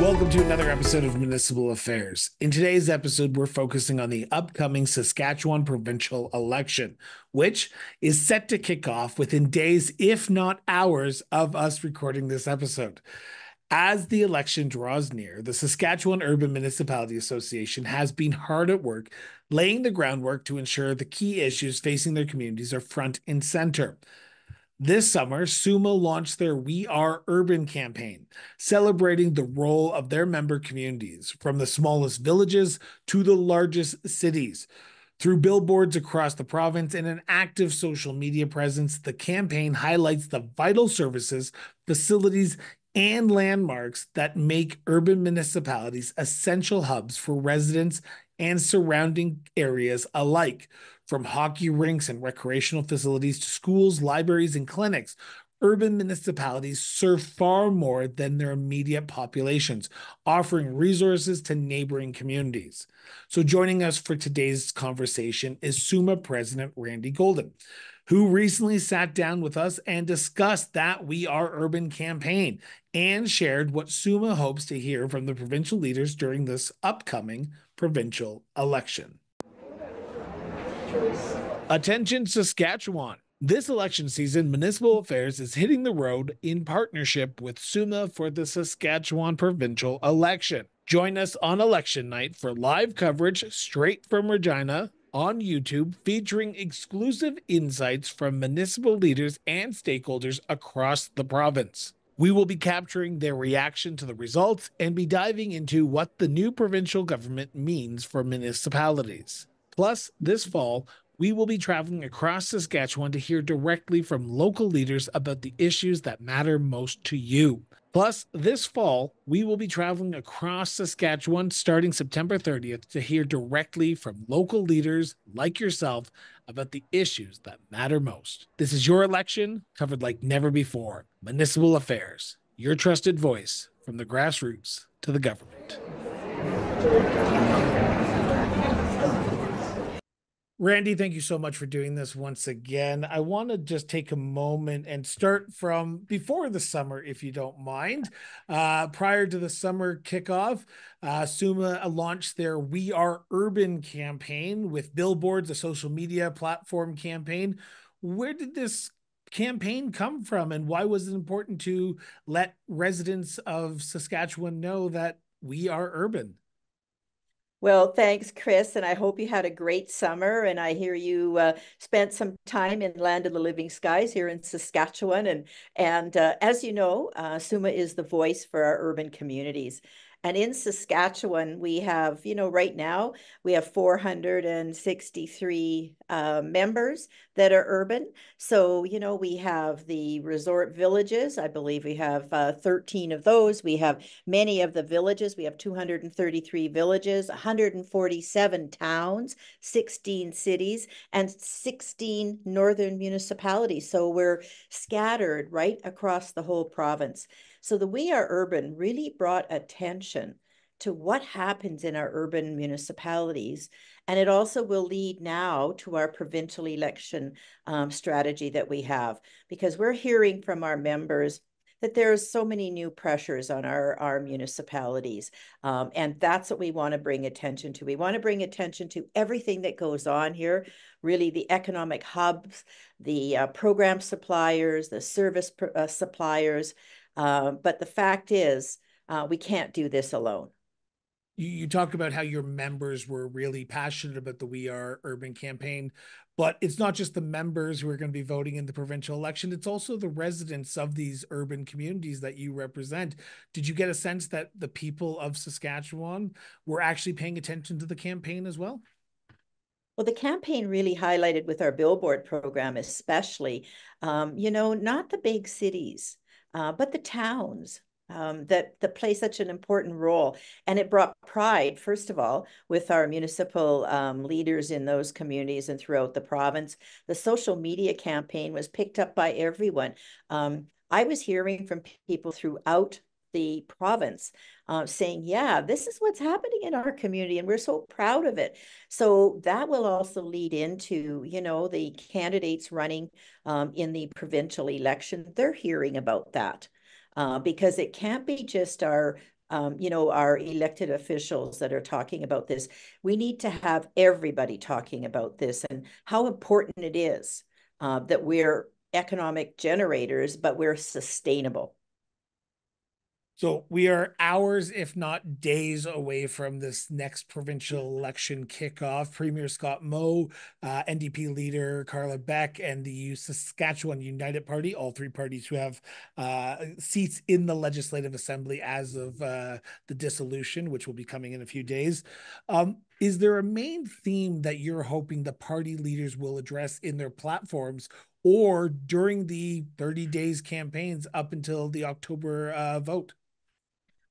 Welcome to another episode of Municipal Affairs. In today's episode, we're focusing on the upcoming Saskatchewan provincial election, which is set to kick off within days, if not hours, of us recording this episode. As the election draws near, the Saskatchewan Urban Municipality Association has been hard at work laying the groundwork to ensure the key issues facing their communities are front and center. This summer, SUMA launched their We Are Urban campaign, celebrating the role of their member communities, from the smallest villages to the largest cities. Through billboards across the province and an active social media presence, the campaign highlights the vital services, facilities, and landmarks that make urban municipalities essential hubs for residents and surrounding areas alike. From hockey rinks and recreational facilities to schools, libraries, and clinics, urban municipalities serve far more than their immediate populations, offering resources to neighboring communities. So, joining us for today's conversation is SUMA President Randy Goulden, who recently sat down with us and discussed that We Are Urban campaign and shared what SUMA hopes to hear from the provincial leaders during this upcoming provincial election. Attention, Saskatchewan. This election season, Municipal Affairs is hitting the road in partnership with SUMA for the Saskatchewan provincial election. Join us on election night for live coverage straight from Regina on YouTube featuring exclusive insights from municipal leaders and stakeholders across the province. We will be capturing their reaction to the results and be diving into what the new provincial government means for municipalities. Plus, this fall, we will be traveling across Saskatchewan to hear directly from local leaders about the issues that matter most to you. Plus, this fall, we will be traveling across Saskatchewan starting September 30th to hear directly from local leaders like yourself about the issues that matter most. This is your election covered like never before. Municipal Affairs, your trusted voice from the grassroots to the government. Randy, thank you so much for doing this once again. I want to just take a moment and start from before the summer, if you don't mind. Uh, prior to the summer kickoff, uh, SUMA launched their We Are Urban campaign with billboards, a social media platform campaign. Where did this campaign come from, and why was it important to let residents of Saskatchewan know that we are urban? Well, thanks, Chris, and I hope you had a great summer. And I hear you uh, spent some time in Land of the Living Skies here in Saskatchewan. And and uh, as you know, uh, SUMA is the voice for our urban communities. And in Saskatchewan, we have, you know, right now we have 463 uh, members that are urban. So, you know, we have the resort villages. I believe we have uh, 13 of those. We have many of the villages. We have 233 villages, 147 towns, 16 cities, and 16 northern municipalities. So we're scattered right across the whole province. So the We Are Urban really brought attention to what happens in our urban municipalities. And it also will lead now to our provincial election um, strategy that we have, because we're hearing from our members that there's so many new pressures on our, our municipalities. Um, and that's what we want to bring attention to. We want to bring attention to everything that goes on here, really the economic hubs, the uh, program suppliers, the service uh, suppliers, uh, but the fact is, uh, we can't do this alone. You, you talked about how your members were really passionate about the We Are Urban campaign, but it's not just the members who are going to be voting in the provincial election, it's also the residents of these urban communities that you represent. Did you get a sense that the people of Saskatchewan were actually paying attention to the campaign as well? Well, the campaign really highlighted with our billboard program, especially, um, you know, not the big cities uh, but the towns um, that, that play such an important role. And it brought pride, first of all, with our municipal um, leaders in those communities and throughout the province. The social media campaign was picked up by everyone. Um, I was hearing from people throughout the province uh, saying, yeah, this is what's happening in our community and we're so proud of it. So that will also lead into, you know, the candidates running um, in the provincial election, they're hearing about that uh, because it can't be just our um, you know, our elected officials that are talking about this. We need to have everybody talking about this and how important it is uh, that we're economic generators, but we're sustainable. So we are hours, if not days, away from this next provincial election kickoff. Premier Scott Moe, uh, NDP leader Carla Beck, and the Saskatchewan United Party, all three parties who have uh, seats in the Legislative Assembly as of uh, the dissolution, which will be coming in a few days. Um, is there a main theme that you're hoping the party leaders will address in their platforms or during the 30 days campaigns up until the October uh, vote?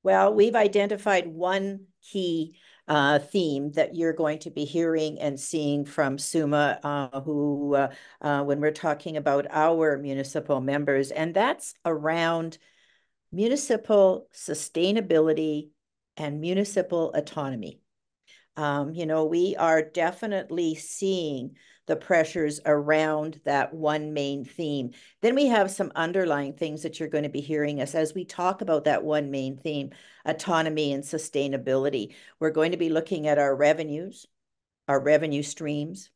Well, we've identified one key uh, theme that you're going to be hearing and seeing from SUMA, uh, who, uh, uh, when we're talking about our municipal members, and that's around municipal sustainability and municipal autonomy. Um, you know, we are definitely seeing the pressures around that one main theme. Then we have some underlying things that you're going to be hearing us as we talk about that one main theme, autonomy and sustainability. We're going to be looking at our revenues, our revenue streams.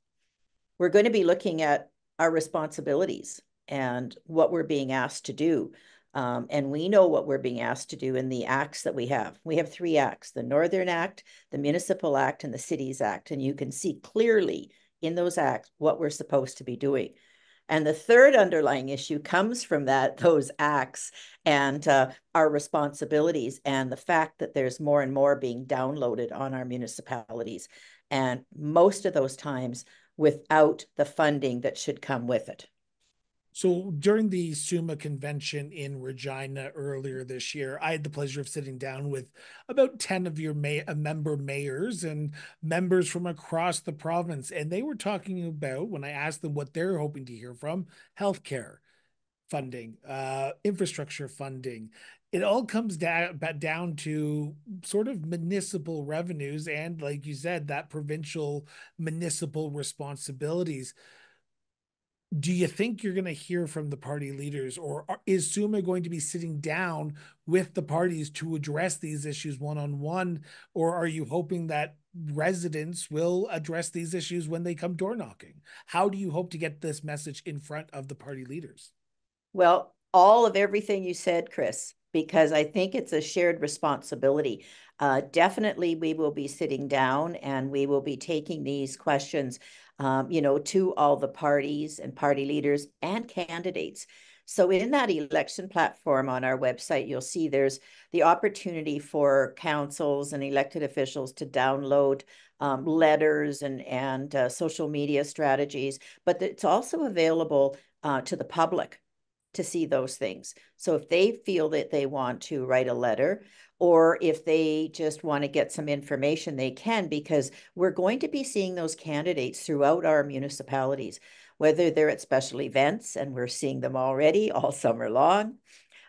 We're going to be looking at our responsibilities and what we're being asked to do. Um, and we know what we're being asked to do in the acts that we have. We have three acts, the Northern Act, the Municipal Act, and the Cities Act. And you can see clearly in those acts what we're supposed to be doing. And the third underlying issue comes from that those acts and uh, our responsibilities and the fact that there's more and more being downloaded on our municipalities. And most of those times without the funding that should come with it. So during the SUMA convention in Regina earlier this year, I had the pleasure of sitting down with about 10 of your may- uh, member mayors and members from across the province. And they were talking about, when I asked them what they're hoping to hear from, healthcare funding, uh, infrastructure funding. It all comes down, down to sort of municipal revenues and, like you said, that provincial municipal responsibilities do you think you're going to hear from the party leaders or is SUMA going to be sitting down with the parties to address these issues one-on-one or are you hoping that residents will address these issues when they come door knocking? How do you hope to get this message in front of the party leaders? Well all of everything you said chris because i think it's a shared responsibility. Uh, definitely we will be sitting down and we will be taking these questions um, you know, to all the parties and party leaders and candidates. So in that election platform on our website, you'll see there's the opportunity for councils and elected officials to download um, letters and, and uh, social media strategies, but it's also available uh, to the public to see those things. So if they feel that they want to write a letter or if they just want to get some information, they can, because we're going to be seeing those candidates throughout our municipalities, whether they're at special events, and we're seeing them already all summer long,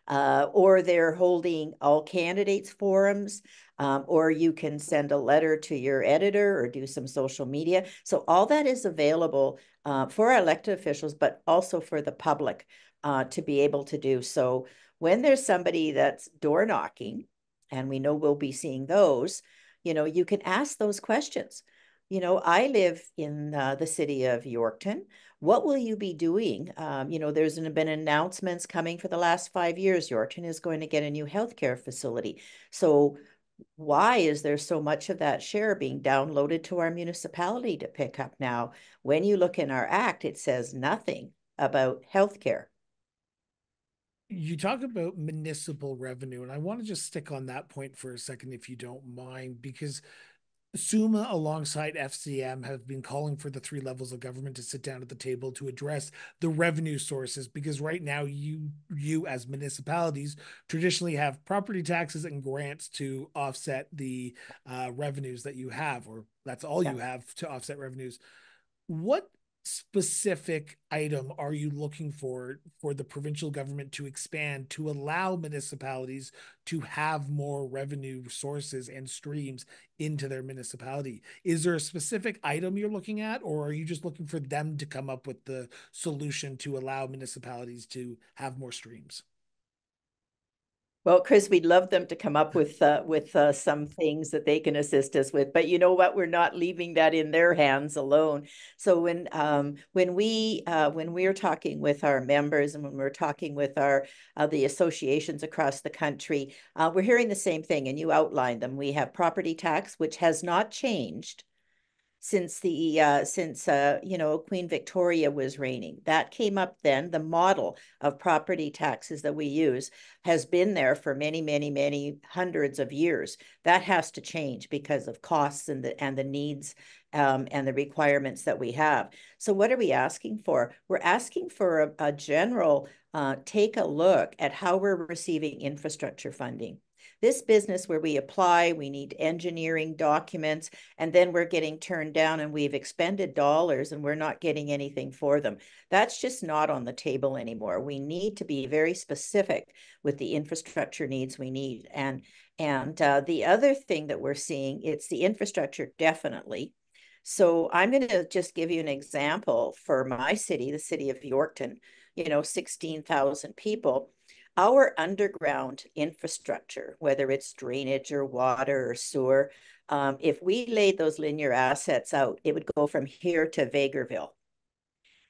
uh, or they're holding all candidates forums, um, or you can send a letter to your editor or do some social media. So all that is available uh, for our elected officials, but also for the public uh, to be able to do. So when there's somebody that's door knocking, and we know we'll be seeing those, you know, you can ask those questions. You know, I live in uh, the city of Yorkton. What will you be doing? Um, you know, there's been announcements coming for the last five years. Yorkton is going to get a new healthcare facility. So, why is there so much of that share being downloaded to our municipality to pick up now? When you look in our act, it says nothing about healthcare you talk about municipal revenue, and I want to just stick on that point for a second, if you don't mind, because SUMA alongside FCM have been calling for the three levels of government to sit down at the table to address the revenue sources because right now you you as municipalities traditionally have property taxes and grants to offset the uh, revenues that you have or that's all yeah. you have to offset revenues what specific item are you looking for for the provincial government to expand to allow municipalities to have more revenue sources and streams into their municipality? Is there a specific item you're looking at or are you just looking for them to come up with the solution to allow municipalities to have more streams Well, Chris, we'd love them to come up with uh, with uh, some things that they can assist us with, but you know what? We're not leaving that in their hands alone. So when um, when we uh, when we're talking with our members and when we're talking with our uh, the associations across the country, uh, we're hearing the same thing. And you outlined them. We have property tax, which has not changed since the uh, since uh, you know Queen Victoria was reigning. That came up then. The model of property taxes that we use has been there for many, many, many hundreds of years. That has to change because of costs and the and the needs um, and the requirements that we have. So what are we asking for? We're asking for a, a general uh, take a look at how we're receiving infrastructure funding. This business where we apply, we need engineering documents, and then we're getting turned down and we've expended dollars and we're not getting anything for them. That's just not on the table anymore. We need to be very specific with the infrastructure needs we need. And, and uh, the other thing that we're seeing, it's the infrastructure definitely. So I'm going to just give you an example for my city, the city of Yorkton, you know, 16,000 people our underground infrastructure, whether it's drainage or water or sewer, um, if we laid those linear assets out, it would go from here to Vegreville.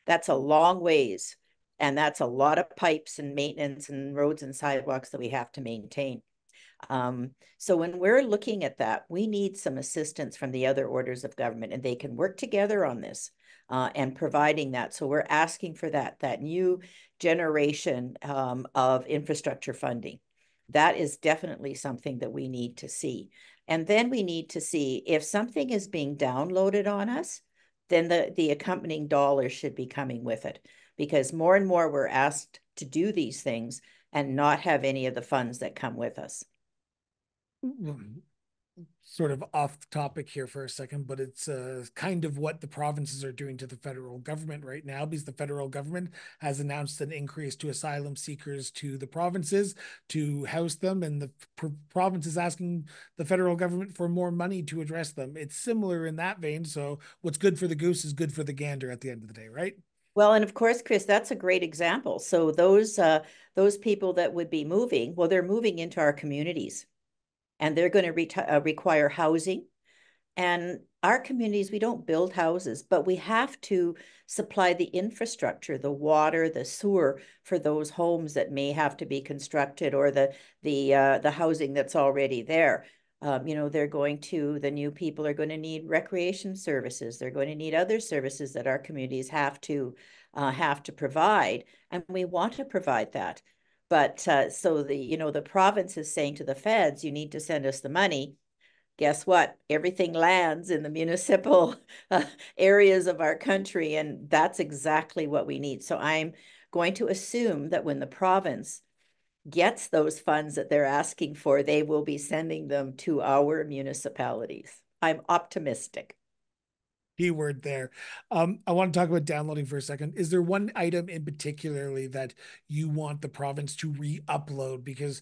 That's a long ways. And that's a lot of pipes and maintenance and roads and sidewalks that we have to maintain. Um, so when we're looking at that, we need some assistance from the other orders of government and they can work together on this uh, and providing that. So we're asking for that, that new generation um, of infrastructure funding. That is definitely something that we need to see. And then we need to see if something is being downloaded on us, then the, the accompanying dollars should be coming with it. Because more and more we're asked to do these things and not have any of the funds that come with us sort of off topic here for a second, but it's uh, kind of what the provinces are doing to the federal government right now because the federal government has announced an increase to asylum seekers to the provinces to house them, and the pr- province is asking the federal government for more money to address them. It's similar in that vein. So, what's good for the goose is good for the gander at the end of the day, right? Well, and of course, Chris, that's a great example. So those uh, those people that would be moving, well, they're moving into our communities and they're going to uh, require housing. And our communities, we don't build houses, but we have to supply the infrastructure, the water, the sewer for those homes that may have to be constructed or the the uh, the housing that's already there. Um, you know, they're going to, the new people are going to need recreation services. They're going to need other services that our communities have to uh, have to provide. And we want to provide that. But uh, so the, you know, the province is saying to the feds, you need to send us the money. Guess what? Everything lands in the municipal uh, areas of our country. And that's exactly what we need. So I'm going to assume that when the province gets those funds that they're asking for, they will be sending them to our municipalities. I'm optimistic keyword there. Um, I want to talk about downloading for a second. Is there one item in particularly that you want the province to re-upload? Because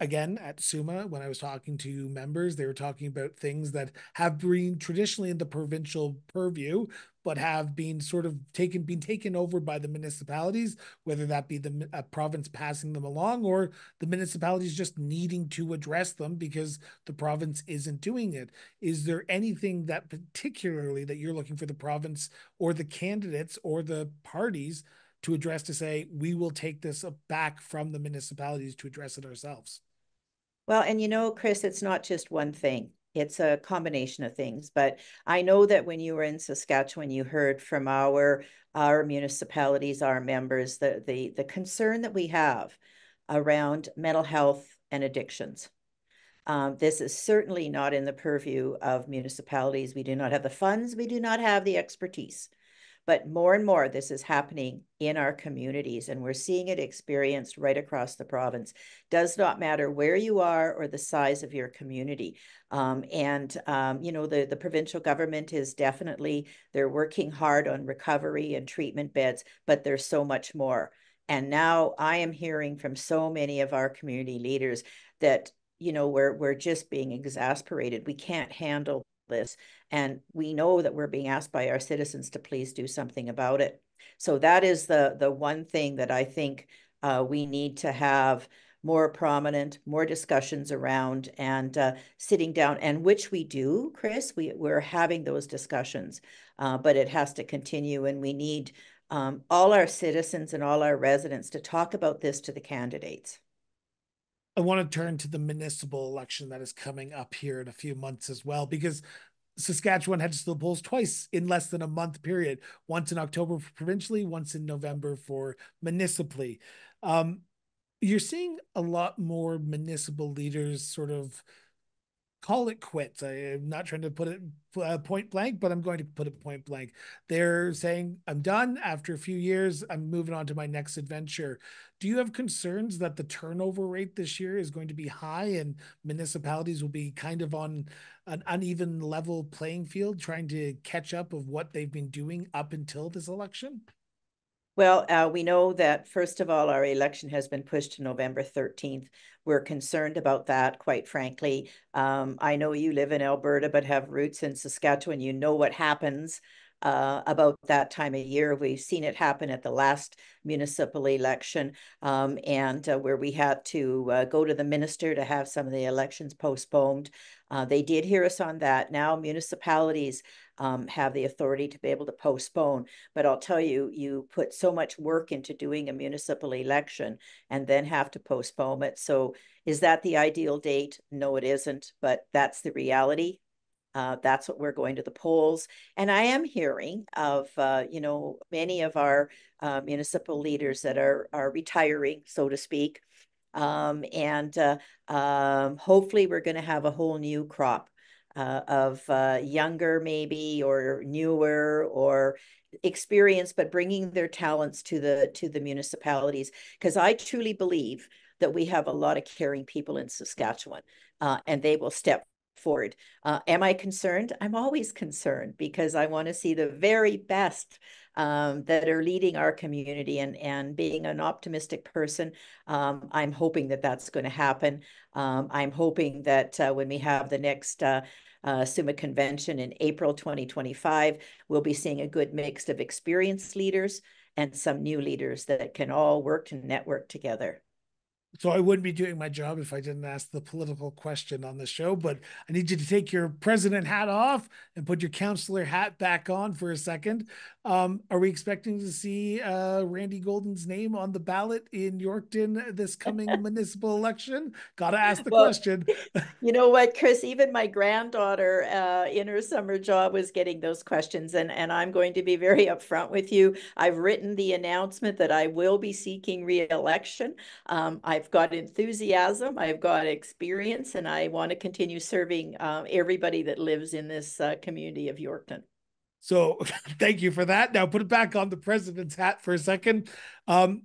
again, at SUMA, when I was talking to members, they were talking about things that have been traditionally in the provincial purview, but have been sort of taken been taken over by the municipalities, whether that be the province passing them along or the municipalities just needing to address them because the province isn't doing it. Is there anything that particularly that you're looking for the province or the candidates or the parties to address to say we will take this back from the municipalities to address it ourselves? Well, and you know, Chris, it's not just one thing it's a combination of things. But I know that when you were in Saskatchewan, you heard from our our municipalities, our members, the the the concern that we have around mental health and addictions. Um, this is certainly not in the purview of municipalities. We do not have the funds. We do not have the expertise. But more and more, this is happening in our communities, and we're seeing it experienced right across the province. Does not matter where you are or the size of your community. Um, and, um, you know, the, the provincial government is definitely, they're working hard on recovery and treatment beds, but there's so much more. And now I am hearing from so many of our community leaders that, you know, we're, we're just being exasperated. We can't handle this. And we know that we're being asked by our citizens to please do something about it. So that is the, the one thing that I think uh, we need to have more prominent, more discussions around and uh, sitting down, and which we do, Chris. We, we're having those discussions, uh, but it has to continue, and we need um, all our citizens and all our residents to talk about this to the candidates. I want to turn to the municipal election that is coming up here in a few months as well, because Saskatchewan heads to the polls twice in less than a month period, once in October provincially, once in November for municipally. Um, you're seeing a lot more municipal leaders sort of call it quits. I am not trying to put it uh, point blank, but I'm going to put it point blank. They're saying, I'm done after a few years. I'm moving on to my next adventure. Do you have concerns that the turnover rate this year is going to be high and municipalities will be kind of on an uneven level playing field, trying to catch up of what they've been doing up until this election? Well, uh, we know that, first of all, our election has been pushed to November 13th. We're concerned about that, quite frankly. Um, I know you live in Alberta, but have roots in Saskatchewan. You know what happens uh, about that time of year. We've seen it happen at the last municipal election um, and uh, where we had to uh, go to the minister to have some of the elections postponed. Uh, they did hear us on that. Now municipalities um, have the authority to be able to postpone. But I'll tell you, you put so much work into doing a municipal election and then have to postpone it. So is that the ideal date? No, it isn't, but that's the reality. Uh, that's what we're going to the polls. And I am hearing of, uh, you know, many of our uh, municipal leaders that are, are retiring, so to speak. Um, and uh, um, hopefully we're going to have a whole new crop uh, of uh, younger maybe or newer or experienced, but bringing their talents to the to the municipalities. Because I truly believe that we have a lot of caring people in Saskatchewan, uh, and they will step forward. Uh, am I concerned? I'm always concerned because I want to see the very best um, that are leading our community and, and being an optimistic person. Um, I'm hoping that that's going to happen. Um, I'm hoping that uh, when we have the next uh, uh, SUMA convention in April 2025, we'll be seeing a good mix of experienced leaders and some new leaders that can all work to network together. So I wouldn't be doing my job if I didn't ask the political question on the show, but I need you to take your president hat off and put your counselor hat back on for a second. Um, are we expecting to see uh, Randy Goulden's name on the ballot in Yorkton this coming municipal election? Got to ask the well, question. you know what, Chris? Even my granddaughter uh, in her summer job was getting those questions, and and I'm going to be very upfront with you. I've written the announcement that I will be seeking re-election. Um, I've got enthusiasm, I've got experience, and I want to continue serving uh, everybody that lives in this uh, community of Yorkton. So thank you for that. Now put it back on the president's hat for a second. Um,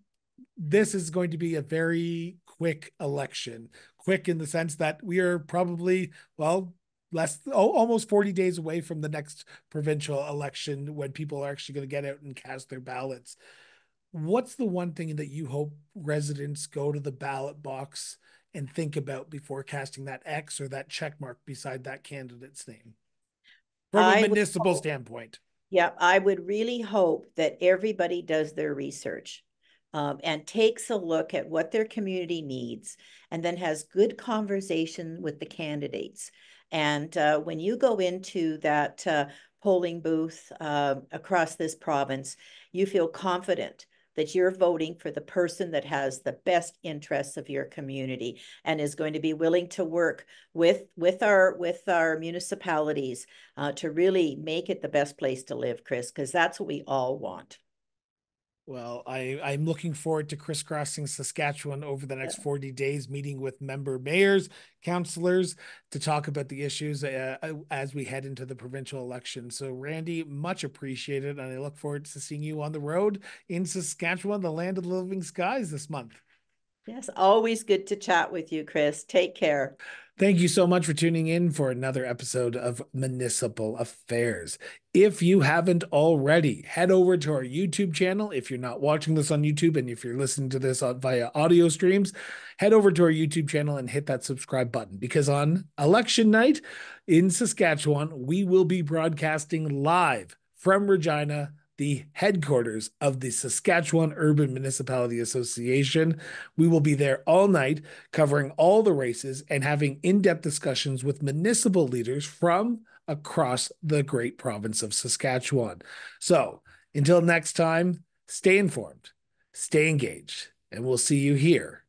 this is going to be a very quick election. Quick in the sense that we are probably, well, less oh, almost 40 days away from the next provincial election when people are actually going to get out and cast their ballots. What's the one thing that you hope residents go to the ballot box and think about before casting that X or that check mark beside that candidate's name? from a municipal standpoint. Yeah, I would really hope that everybody does their research um, and takes a look at what their community needs and then has good conversation with the candidates. And uh, when you go into that uh, polling booth uh, across this province, you feel confident that you're voting for the person that has the best interests of your community and is going to be willing to work with with our with our municipalities uh, to really make it the best place to live chris because that's what we all want well, I, I'm looking forward to crisscrossing Saskatchewan over the next 40 days, meeting with member mayors, councillors to talk about the issues uh, uh, as we head into the provincial election. So, Randy, much appreciated. And I look forward to seeing you on the road in Saskatchewan, the land of the living skies this month. Yes, always good to chat with you, Chris. Take care. Thank you so much for tuning in for another episode of Municipal Affairs. If you haven't already, head over to our YouTube channel. If you're not watching this on YouTube and if you're listening to this via audio streams, head over to our YouTube channel and hit that subscribe button because on election night in Saskatchewan, we will be broadcasting live from Regina the headquarters of the Saskatchewan Urban Municipality Association. We will be there all night covering all the races and having in depth discussions with municipal leaders from across the great province of Saskatchewan. So until next time, stay informed, stay engaged, and we'll see you here